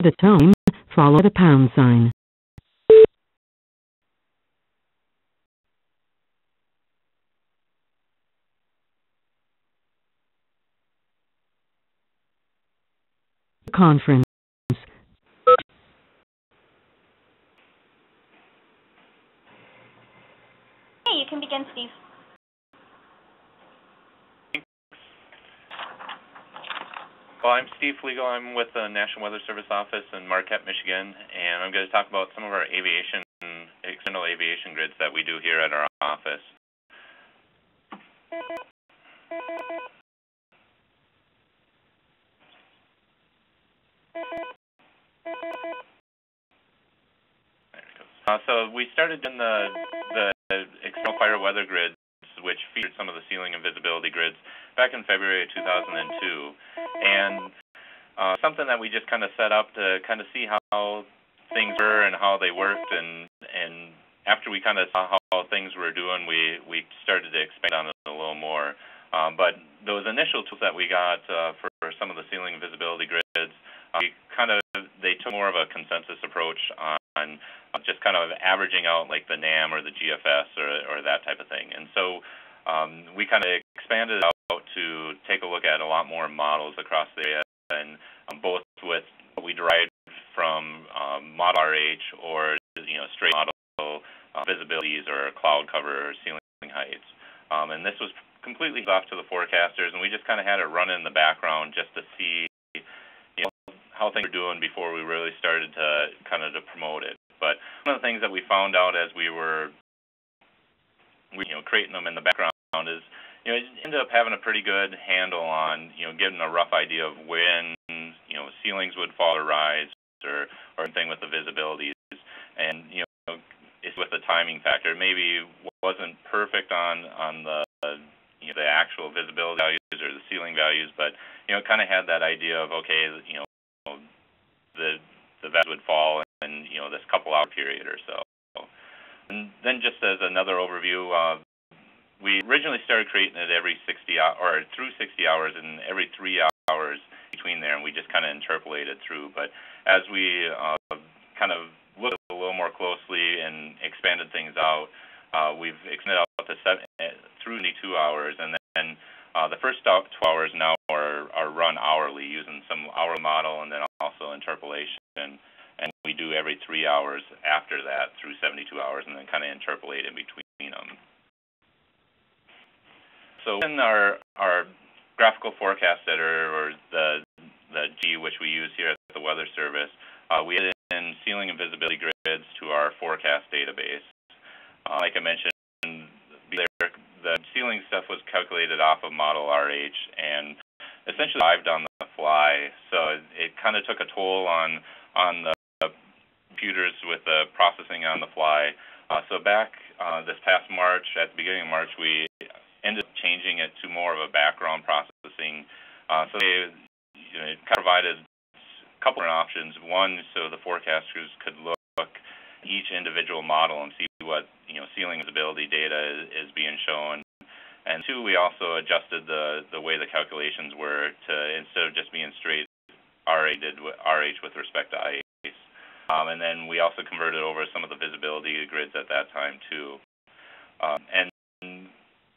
the tone, follow the pound sign. Conference. Hey, you can begin, Steve. Well, I'm Steve Fleegel. I'm with the National Weather Service office in Marquette, Michigan, and I'm going to talk about some of our aviation, external aviation grids that we do here at our office. Uh, so we started in the the external fire weather grids, which featured some of the ceiling and visibility grids back in February of 2002, and uh, something that we just kind of set up to kind of see how things were and how they worked, and and after we kind of saw how things were doing, we we started to expand on it a little more. Um, but those initial tools that we got uh, for, for some of the ceiling visibility grids, uh, we kind of they took more of a consensus approach on uh, just kind of averaging out like the NAM or the GFS or, or that type of thing. And so um, we kind of expanded out to take a look at a lot more models across the area, and um, both with what we derived from um, model RH or you know straight model uh, visibilities or cloud cover or ceiling heights. Um, and this was completely off to the forecasters, and we just kind of had it run in the background just to see you know how things were doing before we really started to kind of to promote it. But one of the things that we found out as we were we, you know creating them in the background is you know, ended up having a pretty good handle on, you know, getting a rough idea of when, you know, ceilings would fall or rise or, or anything with the visibilities. And, you know, it's with the timing factor. Maybe wasn't perfect on, on the, you know, the actual visibility values or the ceiling values, but, you know, kind of had that idea of, okay, you know, the, the value would fall in, you know, this couple hour period or so. And then just as another overview, uh, we originally started creating it every 60 hours, or through 60 hours and every three hours between there, and we just kind of interpolated through. But as we uh, kind of looked a little more closely and expanded things out, uh, we've extended out to seven, through 72 hours, and then uh, the first two hours now are, are run hourly using some hour model and then also interpolation. And we do every three hours after that through 72 hours, and then kind of interpolate in between them. So in our our graphical forecast editor, or the the G which we use here at the Weather Service, uh, we add in ceiling and visibility grids to our forecast database. Uh, like I mentioned, there, the ceiling stuff was calculated off of Model RH and essentially arrived on the fly. So it, it kind of took a toll on on the computers with the processing on the fly. Uh, so back uh, this past March, at the beginning of March, we ended up changing it to more of a background processing. Uh, so they you know, provided a couple of options. One, so the forecasters could look each individual model and see what you know ceiling visibility data is, is being shown. And two, we also adjusted the the way the calculations were to instead of just being straight RA did RH with respect to ICE. Um, and then we also converted over some of the visibility grids at that time too. Um, and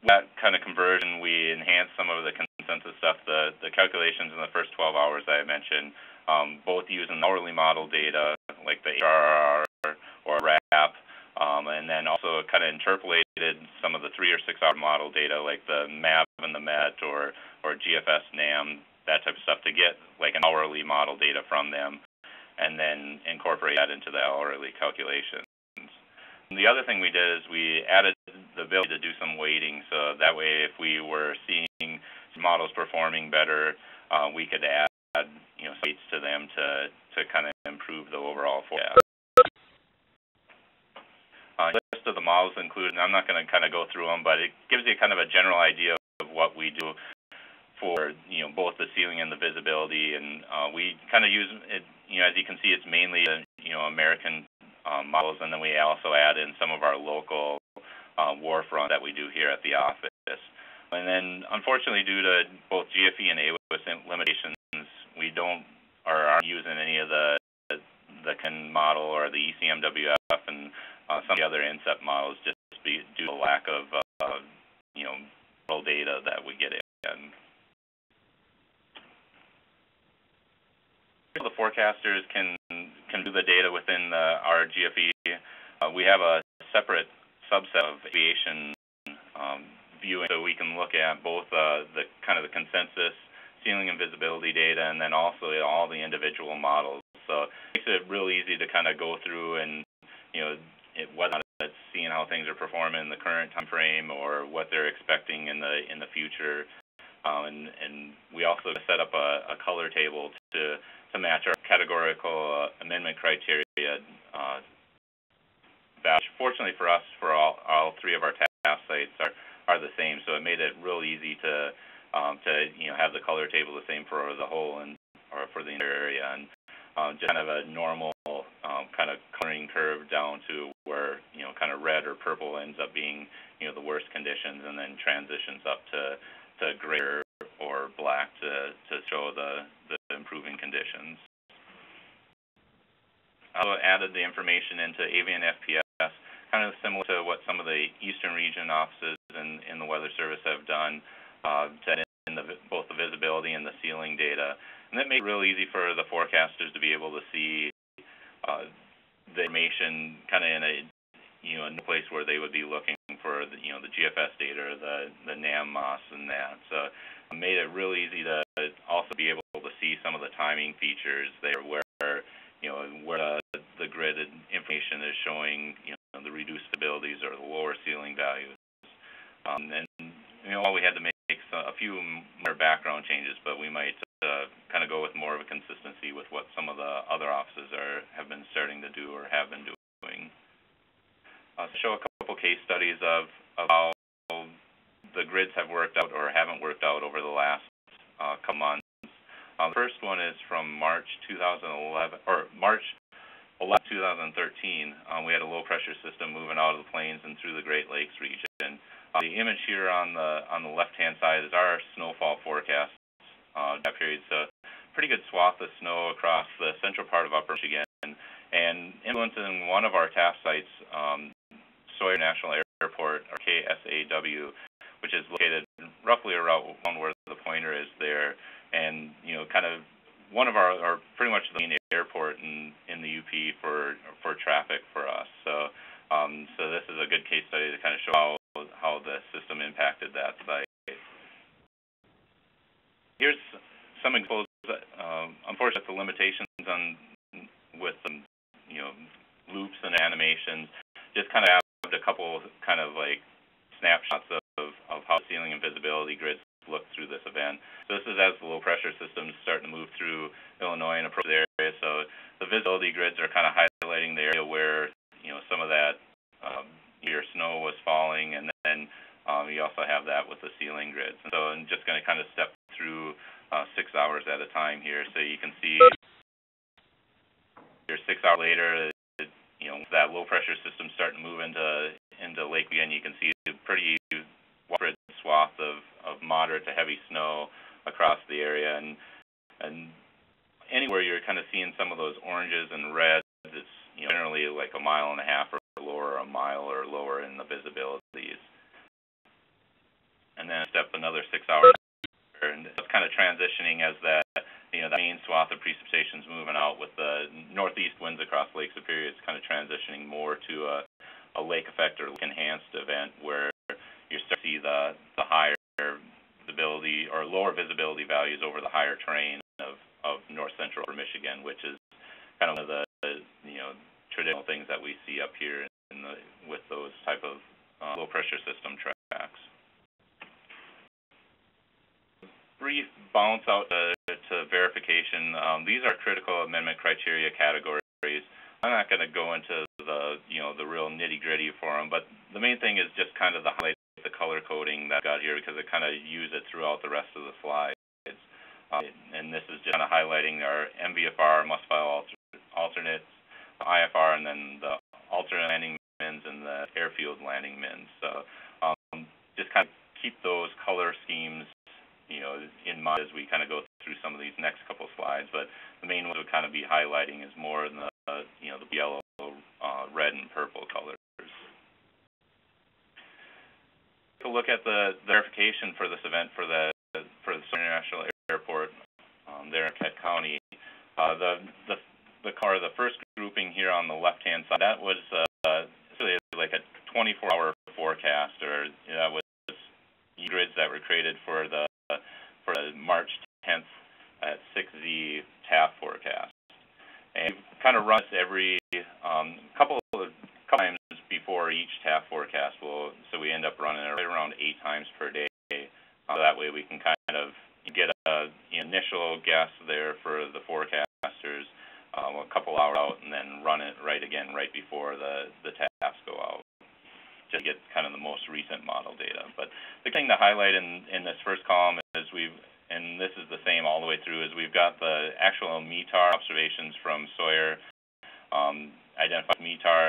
that kind of conversion, we enhanced some of the consensus stuff, the, the calculations in the first 12 hours I mentioned, um, both using hourly model data like the HRRR or RAP, um, and then also kind of interpolated some of the three or six hour model data like the MAP and the MET or, or GFS NAM, that type of stuff to get like an hourly model data from them and then incorporate that into the hourly calculation. The other thing we did is we added the ability to do some weighting, so that way if we were seeing models performing better, uh, we could add you know weights to them to to kind of improve the overall forecast. Uh, list of the models included, and I'm not going to kind of go through them, but it gives you kind of a general idea of what we do for you know both the ceiling and the visibility, and uh, we kind of use it. You know, as you can see, it's mainly you know American um, models, and then we also add in some of our local uh, WRF-run that we do here at the office. And then, unfortunately, due to both GFE and AWIPS limitations, we don't are aren't using any of the Zen model or the ECMWF and uh, some of the other NCEP models just be, due to lack of uh, you know data that we get in. The forecasters can can do the data within the, our GFE. Uh, we have a separate subset of aviation um, viewing, so we can look at both uh, the kind of the consensus ceiling and visibility data, and then also all the individual models. So it makes it real easy to kind of go through and you know it, whether it's seeing how things are performing in the current time frame or what they're expecting in the in the future. Um, and, and we also set up a, a color table to to match our categorical uh, amendment criteria. Uh, Fortunately for us, for all, all three of our TAF sites are, are the same, so it made it real easy to um, to you know have the color table the same for the whole and or for the entire area, and uh, just kind of a normal um, kind of coloring curve down to know kind of red or purple ends up being you know the worst conditions, and then transitions up to to gray or black to to show the the improving conditions. I also added the information into AvnFPS, kind of similar to what some of the Eastern Region offices in, in the Weather Service have done, uh, to in the, both the visibility and the ceiling data. And that made it real easy for the forecasters to be able to see uh, the information kind of in a you know a place where they would be looking for the, you know the GFS data, the the NAM MOS and that. So it made it real easy to also be able to see some of the timing features there where you know where the, the gridded information is showing you know the reduced abilities or the lower ceiling values. Um, and you know we had to make a few more background changes, but we might uh, kind of go with more of a consistency with what some of the other offices are have been starting to do or have been doing. Uh, show a couple case studies of, of how the grids have worked out or haven't worked out over the last uh, couple months. Uh, the first one is from March 2011, or March 11, 2013. Um, we had a low pressure system moving out of the plains and through the Great Lakes region. Uh, the image here on the on the left hand side is our snowfall forecast uh, that period. So pretty good swath of snow across the central part of Upper Michigan, and influencing one of our TAF sites, um, Sawyer National Airport, or KSAW, which is located roughly around where the pointer is there, and you know, kind of one of our, or pretty much the main airport in in the UP for for traffic for us. So um, so this is a good case study to kind of show how how the system impacted that site. Here's some examples. Uh, unfortunately, the limitations on with um, you know loops and animations. Just kind of added a couple kind of like snapshots of, of how ceiling and visibility grids look through this event. So this is as the low pressure system is starting to move through Illinois and approach the area. So the visibility grids are kind of highlighting the area where you know some of that um, your snow was falling, and then um, you also have that with the ceiling grids. And so I'm just going to kind of step through uh, six hours at a time here, so you can see here six hours later, you know that low pressure system starting to move into into Lake again. You can see a pretty widespread swath of of moderate to heavy snow across the area, and and anywhere you're kind of seeing some of those oranges and reds, it's you know, generally like a mile and a half or lower, a mile or lower in the visibilities. And then step another six hours, and it's kind of transitioning as that you know the main swath of precipitation is moving out with the northeast winds across Lake Superior. It's kind of transitioning more to a, a lake effect or enhanced event where you start to see the the higher visibility or lower visibility values over the higher terrain of, of north central Michigan, which is kind of one of the you know traditional things that we see up here in the, with those type of uh, low pressure system tracks. Brief bounce out to, verification. Um, these are critical amendment criteria categories. I'm not going to go into the you know the real nitty gritty for them, but the main thing is just kind of the highlight the color coding that I got here because I kind of use it throughout the rest of the slides. Um, and this is just kind of highlighting our MVFR, must file alter alternates, IFR, and then the alternate landing mins and the airfield landing mins. So um, just kind of keep those color schemes, you know, in mind as we kind of go through some of these next couple slides. But the main one we'll kind of be highlighting is more in the, uh, you know, the yellow, uh, red, and purple colors. Take a look at the, the verification for this event for the for the International Airport um, there in Marquette County. Uh, the the the car, the first grouping here on the left-hand side, that was uh, like a 24-hour forecast, or you know, that was grids that were created for the for the March 10th at 6Z TAF forecast. And kind of runs every um, couple of times before each TAF forecast. Will so we end up running it right around eight times per day. Uh, that way we can kind of get a initial guess there for the forecasters um, a couple hours out, and then run it right again right before the the TAFs go out just to get kind of the most recent model data. But the thing to highlight in, in this first column is we've and this is the same all the way through, is we've got the actual METAR observations from Sawyer, um, identified METAR,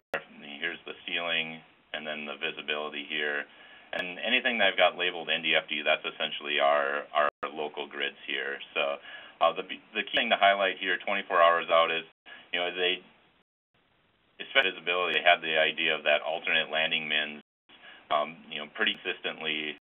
here's the ceiling, and then the visibility here. And anything that I've got labeled NDFD, that's essentially our, our local grids here. So uh, the, the key thing to highlight here 24 hours out is, you know, they, especially visibility, they had the idea of that alternate landing mins, um, you know, pretty consistently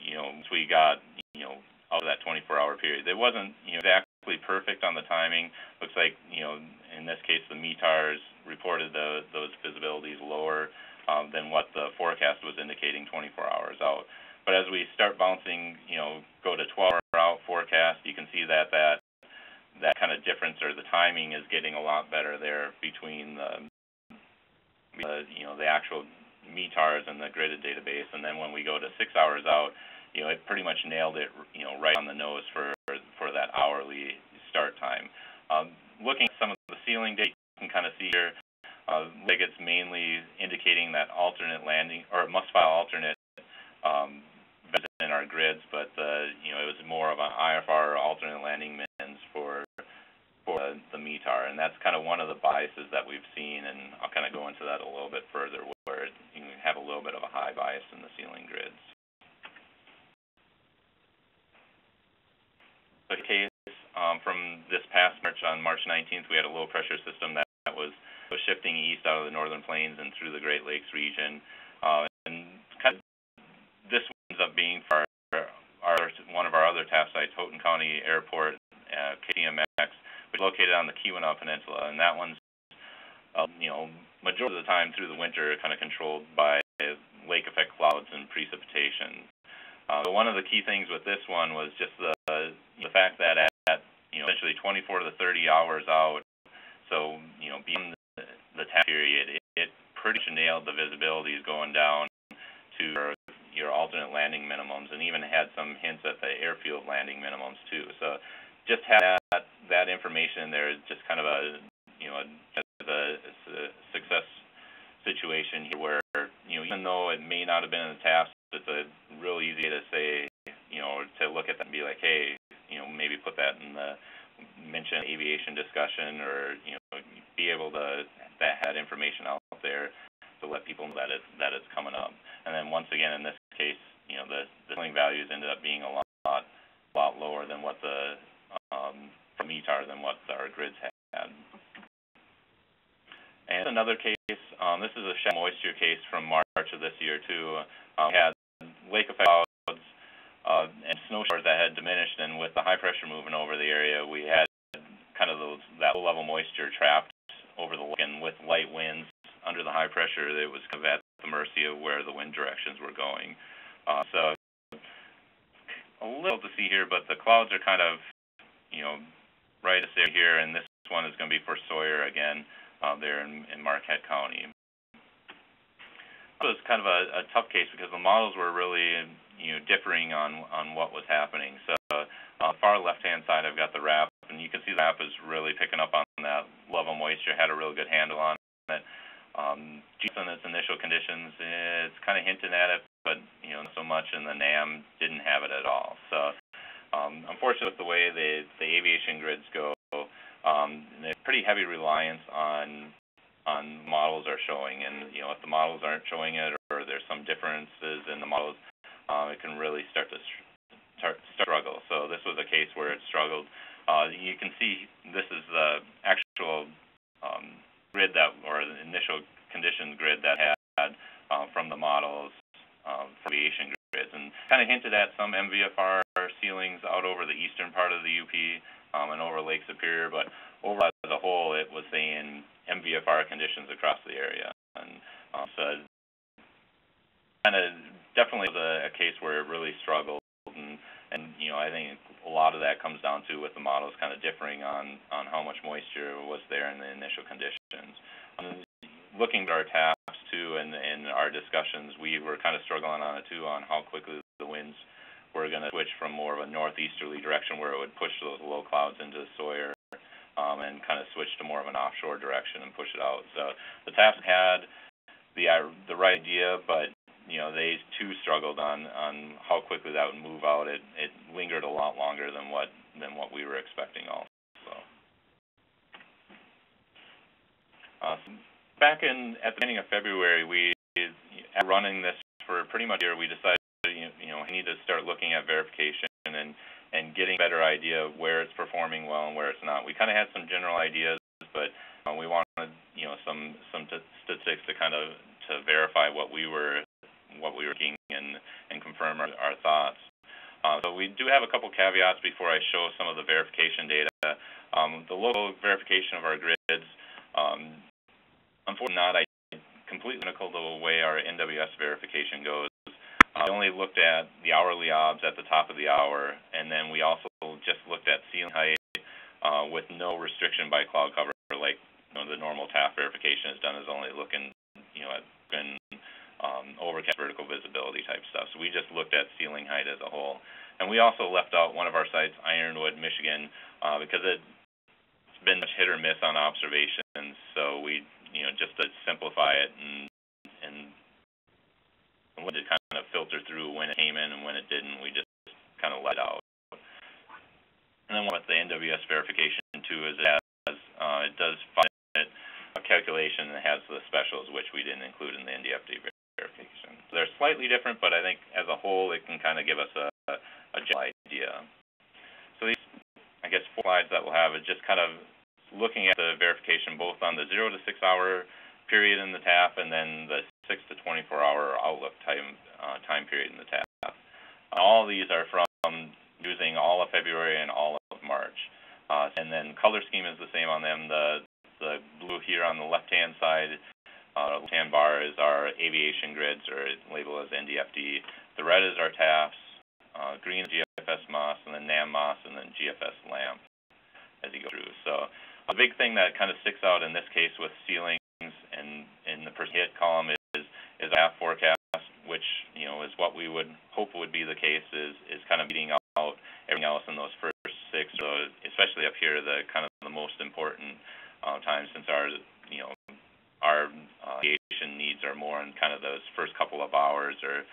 you know, once we got, you know, out of that 24-hour period. It wasn't, you know, exactly perfect on the timing. Looks like, you know, in this case, the METARs reported the, those visibilities lower um, than what the forecast was indicating 24 hours out. But as we start bouncing, you know, go to 12-hour out forecast, you can see that that that kind of difference or the timing is getting a lot better there between the, the you know the actual METARs and the gridded database. And then when we go to six hours out, you know, it pretty much nailed it, you know, right on the nose for for that hourly start time. Um, looking at some of the ceiling data, you can kind of see here, uh, like it's mainly indicating that alternate landing or must file alternate um, in our grids, but uh, you know, it was more of an IFR alternate landing mins for for the METAR, and that's kind of one of the biases that we've seen, and I'll kind of go into that a little bit further, where you have a little bit of a high bias in the ceiling grids. Case um, from this past March, on March 19th, we had a low pressure system that, that was, was shifting east out of the northern plains and through the Great Lakes region. Uh, and kind of this ends up being for our, our, one of our other TAF sites, Houghton County Airport, uh, KCMX, which is located on the Keweenaw Peninsula, and that one's, uh, you know, majority of the time through the winter kind of controlled by lake effect clouds and precipitation. Uh, but one of the key things with this one was just the the fact that at, at know essentially 24 to 30 hours out, so you know beyond the, the time period, it, it pretty much nailed the visibilities going down to your, your alternate landing minimums, and even had some hints at the airfield landing minimums too. So just have that that information there is just kind of a you know a, a, success situation here where you know even though it may not have been in the TAF it's a real easy to say, you know, to look at that and be like, hey, you know, maybe put that in the mention aviation discussion or, you know, be able to that had information out there to let people know that it's that it's coming up. And then once again in this case, you know, the the ceiling values ended up being a lot lot lower than what the um METAR than what our grids had. And another case, um, this is a shallow moisture case from March of this year too. Um, we had lake effect clouds uh, and snow showers that had diminished, and with the high pressure moving over the area, we had kind of those, that low level moisture trapped over the lake, and with light winds under the high pressure, it was kind of at the mercy of where the wind directions were going. Uh, so a little to see here, but the clouds are kind of, you know, right here, and this one is going to be for Sawyer again uh, there in, in Marquette County It was kind of a, a tough case because the models were really you know differing on on what was happening. So uh, far left hand side, I've got the RAP, and you can see the RAP is really picking up on that level moisture. Had a real good handle on it. Um, in its initial conditions, it's kind of hinting at it, but you know not so much. And the NAM didn't have it at all. So um, unfortunately, with the way the the aviation grids go, um, there's pretty heavy reliance on on models are showing. And you know, if the models aren't showing it, or there's some differences in the models, uh, it can really start to start, struggle. So this was a case where it struggled. Uh, you can see this is the actual um, grid that, or the initial conditions grid that had uh, from the models um, for aviation grids, and kind of hinted at some MVFR ceilings out over the eastern part of the UP um, and over Lake Superior, but overall as a whole, it was saying MVFR conditions across the area, and um, so kind of definitely a, a case where it really struggled, and and you know I think a lot of that comes down to with the models kind of differing on on how much moisture was there in the initial conditions. Um, looking at our TAFs too, and in our discussions, we were kind of struggling on it too on how quickly the winds were going to switch from more of a northeasterly direction where it would push those low clouds into Sawyer um, and kind of switch to more of an offshore direction and push it out. So the TAFs had the the right idea, but you know they too struggled on on how quickly that would move out. It it lingered a lot longer than what than what we were expecting also. Back in at the beginning of February, we running this for pretty much a year. We decided you know we need to start looking at verification and and getting a better idea of where it's performing well and where it's not. We kind of had some general ideas, but uh, we wanted you know some some t- statistics to kind of to verify what we were what we were looking and and confirm our, our thoughts. Uh, so we do have a couple caveats before I show some of the verification data. Um, the local verification of our grids um, unfortunately not I completely identical to the way our NWS verification goes. Uh, we only looked at the hourly obs at the top of the hour, and then we also just looked at ceiling height uh, with no restriction by cloud cover, like you know, the normal TAF verification is done, is only looking, you know, at um, overcast vertical visibility type stuff. So we just looked at ceiling height as a whole, and we also left out one of our sites, Ironwood, Michigan, uh, because it's been much hit or miss on observations. So we you know, just to simplify it and and let it kind of filter through when it came in and when it didn't. We just kind of let out. And then with the NWS verification too is it has uh, it does find it a calculation that has the specials which we didn't include in the NDFD they're slightly different, but I think as a whole it can kind of give us a, a general idea. So these, I guess, four slides that we'll have is just kind of looking at the verification both on the zero to six hour period in the TAF and then the six to 24 hour outlook time uh, time period in the TAF. All these are from using all of February and all of March. Uh, and then color scheme is the same on them. The the blue here on the left hand side, uh, hand bar is our aviation grids or labeled as NDFD. The red is our TAFs, uh, green is GFS MOS, and then NAM MOS, and then GFS LAMP as you go through. So a big thing that kind of sticks out in this case with ceilings and in the per hit column is is a forecast, which you know is what we would hope would be the case is is kind of beating out everything else in those first six. So especially up here, the kind of the most important uh, time since our our uh, aviation needs are more in kind of those first couple of hours or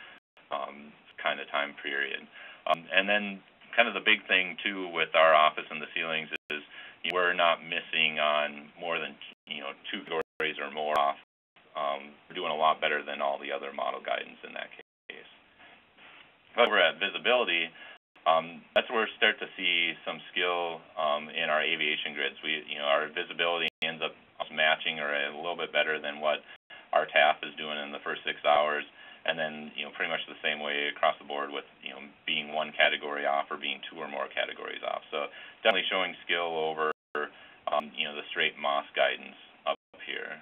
um, kind of time period. Um, and then kind of the big thing too with our office and the ceilings is we're not missing on more than you know two categories or more off. Um, we're doing a lot better than all the other model guidance in that case. However, at visibility, um, that's where we start to see some skill um, in our aviation grids. We, you know, our visibility ends up matching little bit better than what our TAF is doing in the first six hours and then you know pretty much the same way across the board with you know being one category off or being two or more categories off. So definitely showing skill over um, you know the straight MOS guidance up here.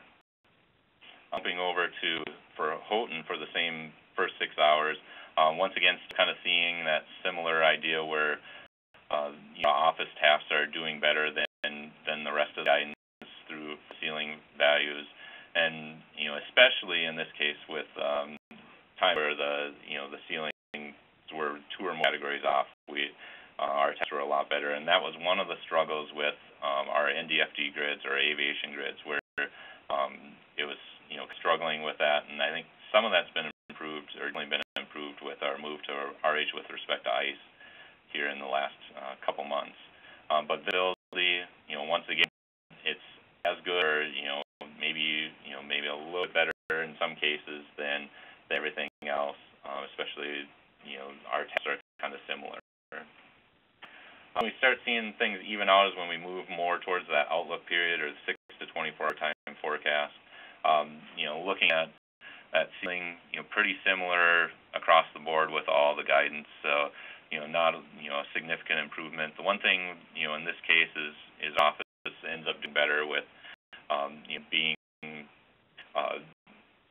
Jumping over to for Houghton for the same first six hours. Um, once again, kind of seeing that similar idea where uh, you know, office TAFs are doing better than than the rest of the guidance ceiling values, and you know especially in this case with um, time where the you know the ceilings were two or more categories off, we uh, our TAFs were a lot better, and that was one of the struggles with um, our NDFD grids or aviation grids, where um, it was you know struggling with that, and I think some of that's been improved, or certainly been improved with our move to RH with respect to ICE here in the last uh, couple months. Um, but visibility, you know, once again, it's as good, or you know, maybe you know maybe a little bit better in some cases than everything else, uh, especially, you know, our TAFs are kind of similar. When we start seeing things even out is when we move more towards that outlook period or the 6 to 24 hour time forecast. Um, you know, looking at that ceiling, you know, pretty similar across the board with all the guidance. So, you know, not you know a significant improvement. The one thing you know in this case is is office ends up doing better with um, you know, being uh,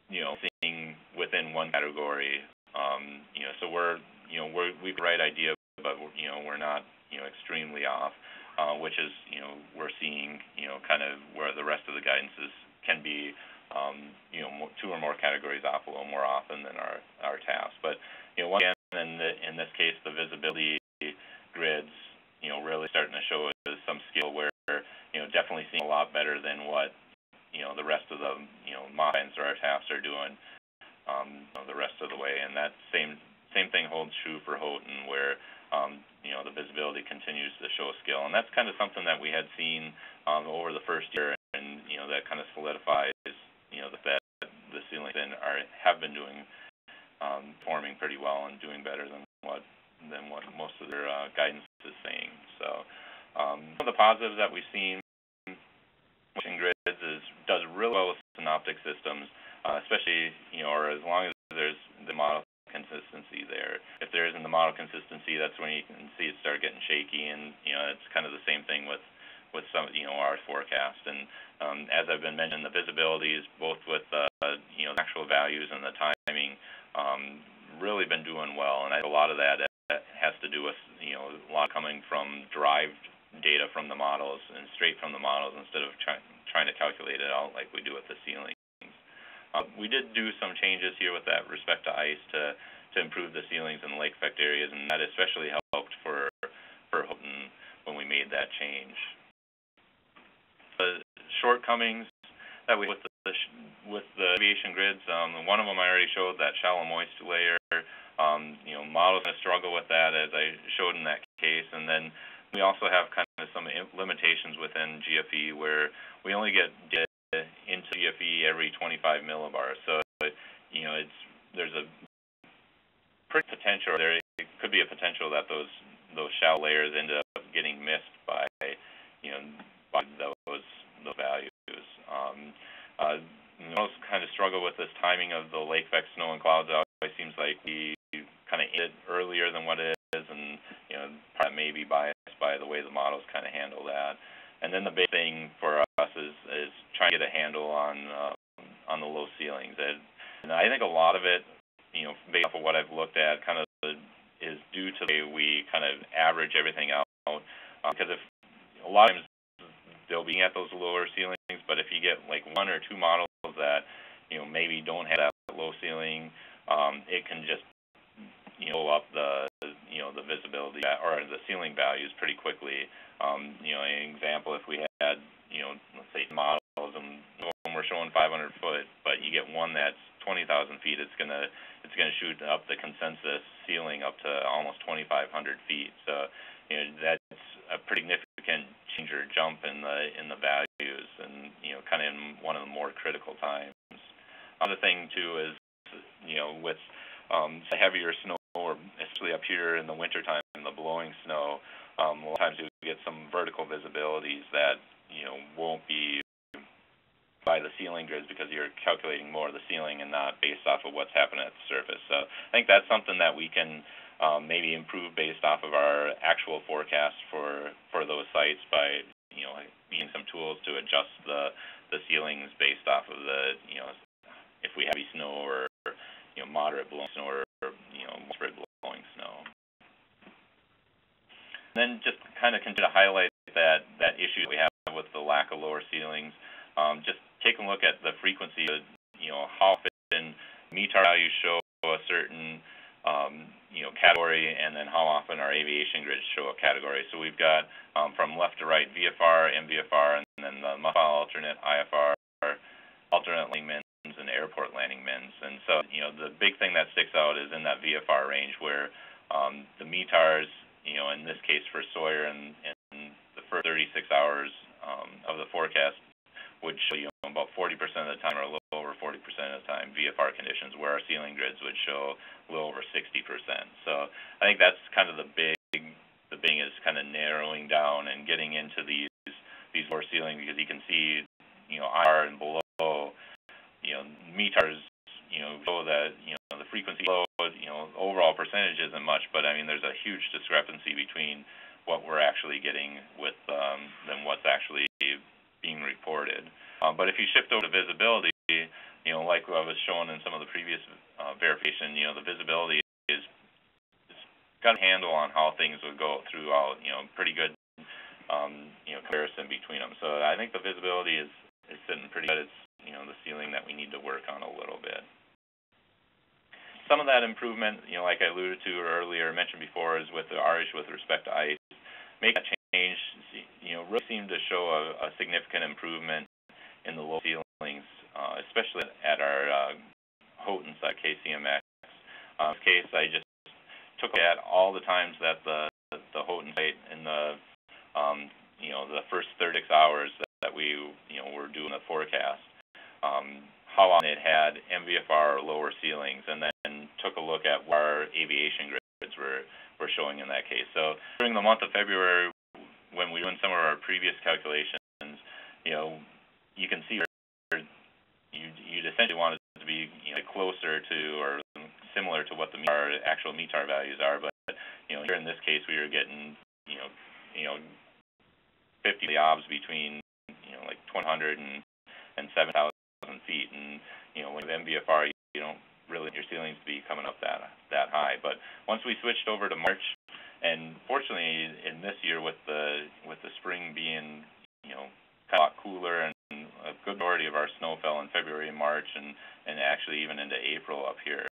you know seeing within one category. Um, you know, so we're you know we're we've the right idea, but we're, you know we're not you know extremely off, uh, which is you know we're seeing you know kind of where the rest of the guidances can be um, you know two or more categories off a little more often than our our TAFs. But you know once again in the, in this case the visibility grids you know really starting to show some skill where you know definitely seeing a lot better than what you know the rest of the you know MOS or our TAFs are doing um, you know, the rest of the way. And that same same thing holds true for Houghton, where um, you know the visibility continues to show skill, and that's kind of something that we had seen um, over the first year, and you know that kind of solidifies you know the, that the ceilings are have been doing um, performing pretty well and doing better than what than what most of their uh, guidance is saying. So um, some of the positives that we've seen in grids is does really well with synoptic systems, uh, especially you know, or as long as there's the model consistency there. If there isn't the model consistency, that's when you can see it start getting shaky, and you know, it's kind of the same thing with with some you know our forecast. And um, as I've been mentioning, the visibility is both with uh, you know actual values and the timing um, really been doing well, and I, a lot of that has to do with you know a lot coming from derived data from the models and straight from the models instead of try, trying to calculate it out like we do with the ceilings. Uh, we did do some changes here with that respect to ice to to improve the ceilings in the lake effect areas, and that especially helped for for Houghton when we made that change. The shortcomings that we with the with the aviation grids, um, one of them I already showed that shallow moist layer. Um, you know, models to struggle with that as I showed in that case, and then we also have kind some limitations within GFE where we only get data into GFE every 25 millibars. So, you know, it's there's a pretty potential there. It could be a potential that those those shallow layers end up getting missed by, you know, by those those values. Um, uh, most kind of struggle with this timing of the lake effect snow and clouds. It always seems like we kind of hit earlier than what it you know, part maybe biased by the way the models kind of handle that. And then the big thing for us is is trying to get a handle on uh, on the low ceilings. And, and I think a lot of it, you know, based off of what I've looked at, kind of is due to the way we kind of average everything out. Uh, because if a lot of times they'll be at those lower ceilings, but if you get like one or two models that you know maybe don't have that low ceiling, um, it can just you know up the you know the visibility or the ceiling values pretty quickly. Um, you know, an example if we had you know let's say models and we're showing 500 foot, but you get one that's 20,000 feet, it's gonna it's gonna shoot up the consensus ceiling up to almost 2,500 feet. So you know that's a pretty significant change or jump in the in the values, and you know kind of in one of the more critical times. Other thing too is you know with um, heavier snow or especially up here in the wintertime in the blowing snow, um, a lot of times you get some vertical visibilities that you know won't be by the ceiling grids because you're calculating more of the ceiling and not based off of what's happening at the surface. So I think that's something that we can um, maybe improve based off of our actual forecast for for those sites by you know using some tools to adjust the the ceilings based off of the you know if we have heavy snow or you know moderate blowing snow or you know, spread blowing snow. And then just kind of continue to highlight that that issue we have with the lack of lower ceilings. Um, just take a look at the frequency of, you know, how often METAR values show a certain, um, you know, category, and then how often our aviation grids show a category. So we've got um, from left to right VFR, MVFR, and then the MUFOL alternate IFR, alternate landing and airport landing mins. And so, you know, the big thing that sticks out is in that VFR range where um, the METARs, you know, in this case for Sawyer and, and the first 36 hours um, of the forecast would show you know, about 40% of the time or a little over 40% of the time VFR conditions, where our ceiling grids would show a little over 60%. So I think that's kind of the big, the thing is kind of narrowing down and getting into these these lower ceilings because you can see, you know, IFR and below you know METARs, you know, show that you know the frequency low, you know, overall percentage isn't much, but I mean there's a huge discrepancy between what we're actually getting with um, than what's actually being reported. Um, but if you shift over to visibility, you know, like I was showing in some of the previous uh, verification, you know, the visibility is, got a handle on how things would go throughout, you know, pretty good, um, you know, comparison between them. So I think the visibility is is sitting pretty good. It's you know the ceiling that we need to work on a little bit. Some of that improvement, you know, like I alluded to earlier, mentioned before, is with the R issue with respect to ice. Make that change, you know, really seemed to show a, a significant improvement in the low ceilings, uh, especially at our uh, Houghton site, KCMX. Uh, in this case, I just took at all the times that the the Houghton site in the um, you know the first 36 hours that, that we you know were doing the forecast, um, how long it had MVFR or lower ceilings, and then took a look at what our aviation grids were were showing in that case. So during the month of February, when we were doing some of our previous calculations, you know, you can see you you'd essentially want it to be you know, closer to or similar to what the METAR, actual METAR values are, but you know here in this case we were getting you know you know 50 obs between you know like 1,200 and and 7,000 feet, and you know with MVFR you don't really your ceilings to be coming up that that high. But once we switched over to March, and fortunately in this year with the with the spring being you know kind of a lot cooler and a good majority of our snow fell in February and March, and and actually even into April up here.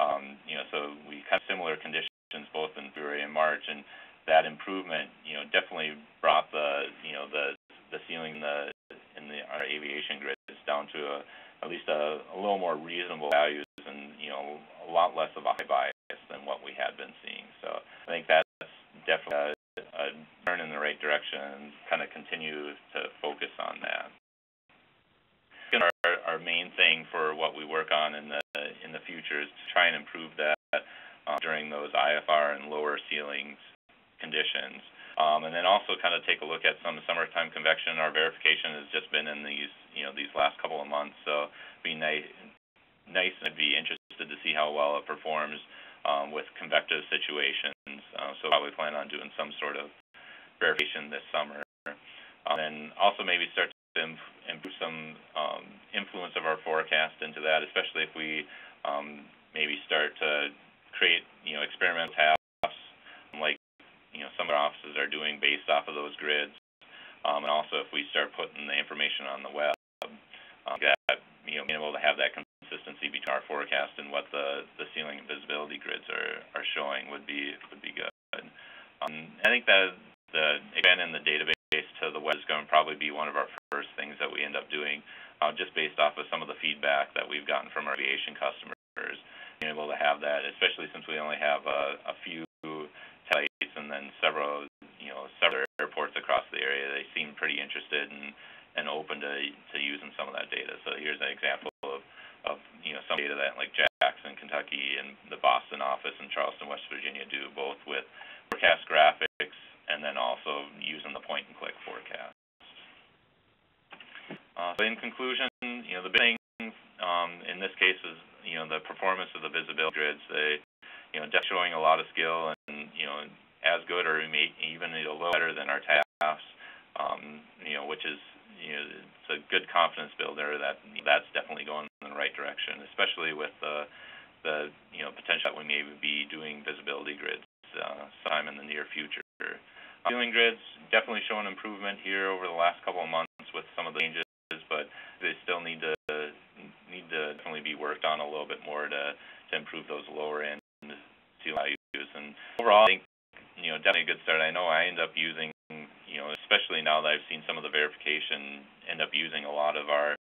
Um, you know, so we had similar conditions both in February and March, and that improvement, you know, definitely brought the you know the the ceiling the down to a at least a, a little more reasonable values and you know a lot less of a high bias than what we had been seeing. So I think that's definitely a, a turn in the right direction and kind of continue to focus on that. Our, our main thing for what we work on in the in the future is to try and improve that uh, during those IFR and lower ceilings conditions. Um, and then also kind of take a look at some summertime convection. Our verification has just been in these, you know, these last couple of months. So be nice, nice and be interested to see how well it performs um, with convective situations. Uh, so probably plan on doing some sort of verification this summer. Um, and also maybe start to improve some um, influence of our forecast into that, especially if we um, maybe start to create, you know, experimental like, you know, some of our offices are doing based off of those grids. Um, and also if we start putting the information on the web, um, that, you know, being able to have that consistency between our forecast and what the, the ceiling and visibility grids are, are showing would be would be good. Um, I think that the expanding the database to the web is going to probably be one of our first things that we end up doing, uh, just based off of some of the feedback that we've gotten from our aviation customers. Being able to have that, especially since we only have a, a few and then several, you know, several airports across the area, they seem pretty interested and and open to to using some of that data. So here's an example of of you know some data that like Jackson, Kentucky, and the Boston office in Charleston, West Virginia do both with forecast graphics and then also using the point and click forecast. Uh, so in conclusion, you know the big thing um, in this case is you know the performance of the visibility grids. They you know showing a lot of skill and you know as good or even a little better than our TAFs. Um, you know which is you know, it's a good confidence builder that that's definitely going in the right direction, especially with the the you know potential that we may be doing visibility grids uh, sometime in the near future. Ceiling grids definitely showing improvement here over the last couple of months with some of the changes, but they still need to need to definitely be worked on a little bit more to to improve those lower end ceiling values. And overall, I think you know definitely a good start. I know I end up using you know, especially now that I've seen some of the verification, end up using a lot of our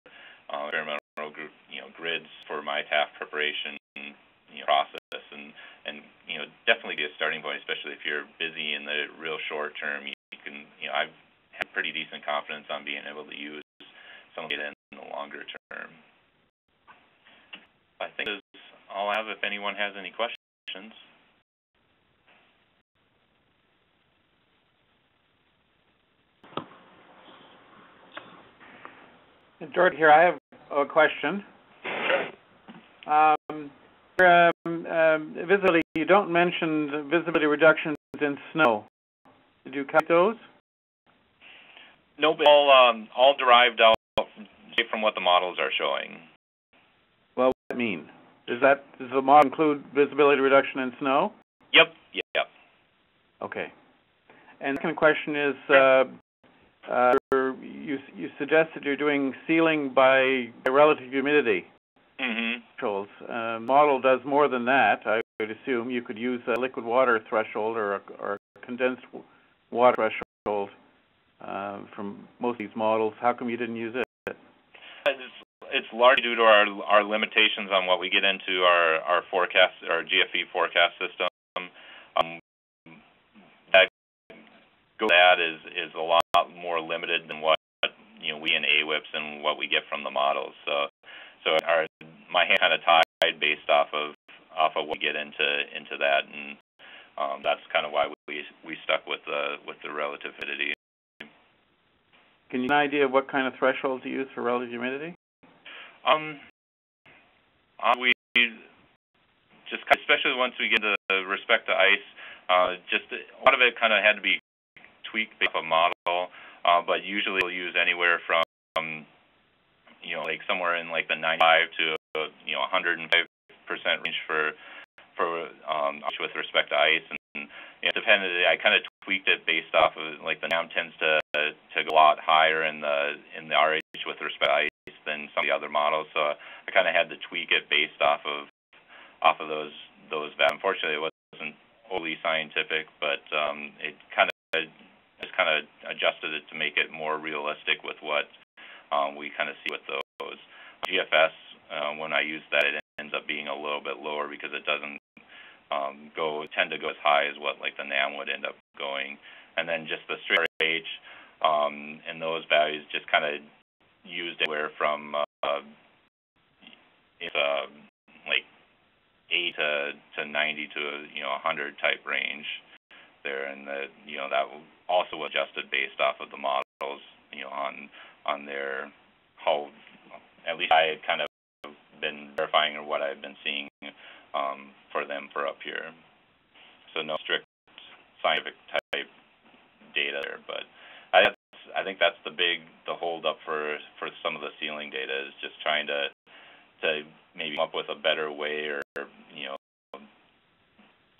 uh, experimental group, you know, grids for my TAF preparation you know, process, and and you know, definitely be a starting point, especially if you're busy in the real short term. You, you can, you know, I've had pretty decent confidence on being able to use some of data in the longer term. I think that's all I have. If anyone has any questions. George, here I have a question. Um, um, um, visibility, you don't mention visibility reductions in snow. Did you count those? No, but all um, all derived out from what the models are showing. Well, what does that mean? Does that does the model include visibility reduction in snow? Yep, yep. Okay. And the second question is, uh, uh, you you suggested you're doing ceiling by, relative humidity hmm thresholds. Uh, model does more than that. I would assume you could use a liquid water threshold or a, or a condensed water threshold uh, from most of these models. How come you didn't use it? It's, it's largely due to our our limitations on what we get into our our forecast, our GFE forecast system. Um, that go that is is a lot more limited than what you know we in AWIPS and what we get from the models. So so our my hand kind of tied based off of off of what we get into into that, and um, that's kind of why we we stuck with the with the relative humidity. Can you an idea of what kind of thresholds you use for relative humidity? Um, uh, we just especially once we get to respect to ice, uh, just a lot of it kind of had to be off a model, uh, but usually we'll use anywhere from you know like somewhere in like the 95 to uh, you know 105 percent range for for um, with respect to ice, and you know, depended. I kind of tweaked it based off of like the NAM tends to to go a lot higher in the in the RH with respect to ice than some of the other models. So I kind of had to tweak it based off of off of those those values. Unfortunately, it wasn't wholly scientific, but um, it kind of just kind of adjusted it to make it more realistic with what um, we kind of see with those. GFS, uh, when I use that, it ends up being a little bit lower because it doesn't um, go tend to go as high as what like the NAM would end up going. And then just the straight RH um, and those values just kind of used anywhere from uh, uh, like 8 to, to 90 to you know 100 type range there, and the you know that also adjusted based off of the models you know on on their how at least I had kind of been verifying or what I've been seeing um, for them for up here. So no strict scientific type data there, but I I think that's the big the hold up for for some of the ceiling data is just trying to to maybe come up with a better way or you know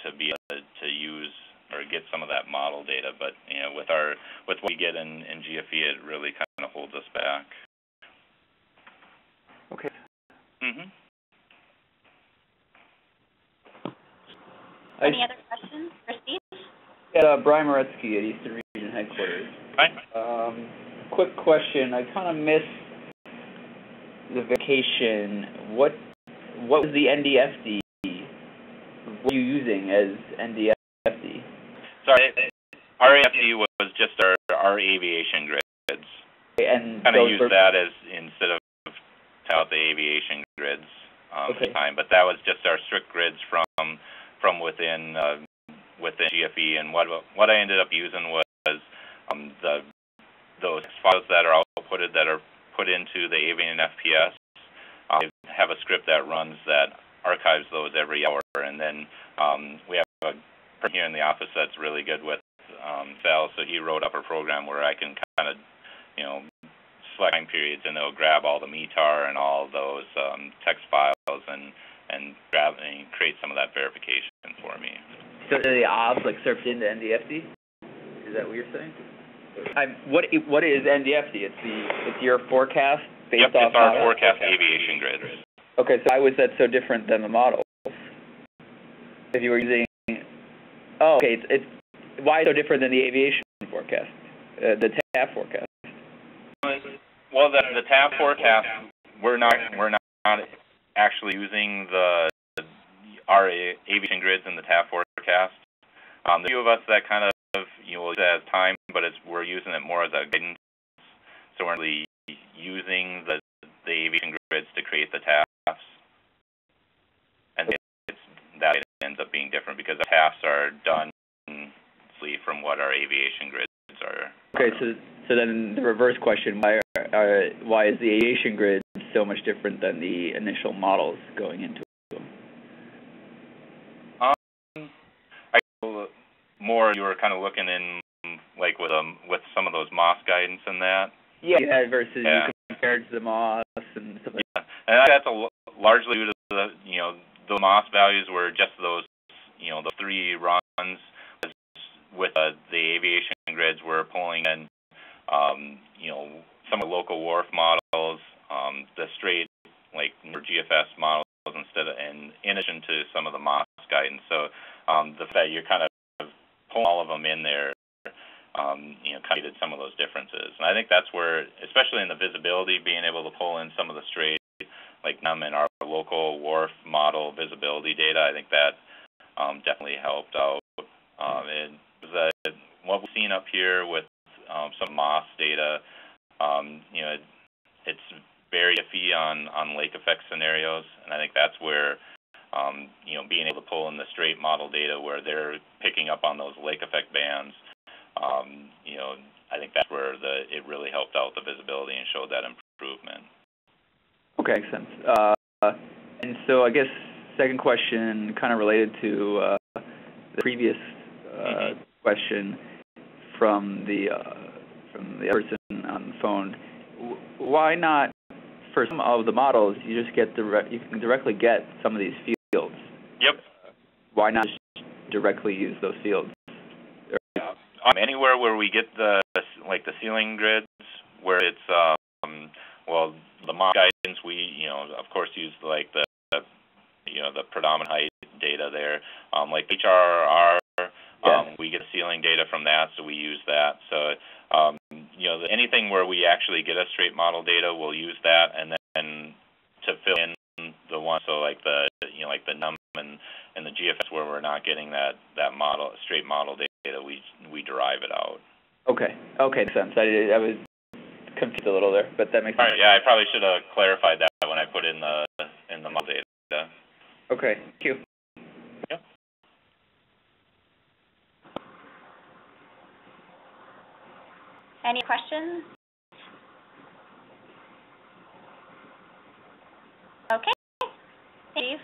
to be able to use or get some of that model data. But you know with our with what we get in in GFE, it really kind of holds us back. Okay. Mhm. Any other questions for Steve? Yeah, Brian Moretsky at Eastern Region Headquarters. Hi. Um, quick question. I kind of missed the vacation. What what was the NDFD? What are you using as NDFD? Sorry, our AFD was just our our aviation grids. And Kind of used were, that as instead of out the aviation grids um, at Okay. the time, but that was just our strict grids from from within uh, within GFE. And what what I ended up using was um, the those files that are outputted that are put into the AvnFPS. Um, have a script that runs that archives those every hour, and then um, we have a here in the office that's really good with um, Excel, so he wrote up a program where I can kind of, you know, select time periods, and it'll grab all the METAR and all those um, text files and and grab and create some of that verification for me. so the obs like surfed into NDFD? Is that what you're saying? I'm, what what is NDFD? It's the it's your forecast based yep, off it's our model? forecast aviation grid. Okay, so why was that so different than the models? If you were using, oh, okay, it's, it's why so different than the aviation forecast, uh, the TAF forecast? Well, the the forecast, we're not we're not actually using the our aviation grids in the TAF forecast. Um, the few of us that kind of you know use it as time, but it's we're using it more as a guidance. So we're really using the the aviation grids to create the TAFs, and it's that ends up being different because the TAFs are done from what our aviation grids are. Okay, so so then the reverse question: why are, are, why is the aviation grid so much different than the initial models going into it? Um, I more you were kind of looking in like with um with some of those MOS guidance and that. Yeah, yeah versus yeah. you compared to the and stuff. Like yeah, and that's a, largely due to the you know the MOS values were just those you know the three runs with uh, the aviation grids were pulling in um, you know some of the local WRF models, um, the straight like GFS models instead of in in addition to some of the MOS guidance. So um, the fact that you're kind of pulling all of them in there um, you know, kind of some of those differences. And I think that's where, especially in the visibility, being able to pull in some of the straight, like NAM and our local WRF model visibility data, I think that um, definitely helped out. Um, and the, what we've seen up here with um, some MOS data, um, you know, it, it's very iffy on, on lake effect scenarios, and I think that's where um, you know, being able to pull in the straight model data where they're picking up on those lake effect bands um, you know, I think that's where the it really helped out the visibility and showed that improvement. Okay, makes sense. Uh, and so I guess second question, kind of related to uh, the previous uh, Mhm. question from the uh, from the person on the phone. Why not for some of the models you just get direct you can directly get some of these fields? Yep. Why not just directly use those fields? Um, anywhere where we get the like the ceiling grids, where it's um, well, the mock guidance we you know of course use like the you know the predominant height data there, um, like HRRR. Um, we get ceiling data from that, so we use that. So, um, you know, anything where we actually get a straight model data, we'll use that, and then to fill in the one, so like the you know like the NAM and and the GFS where we're not getting that that model straight model data, we we derive it out. Okay. Okay, makes sense. I I was confused a little there, but that makes All sense. Yeah, I probably should have clarified that when I put in the in the model data. Okay. Thank you. Yep. Any questions? Okay. Steve? Yep.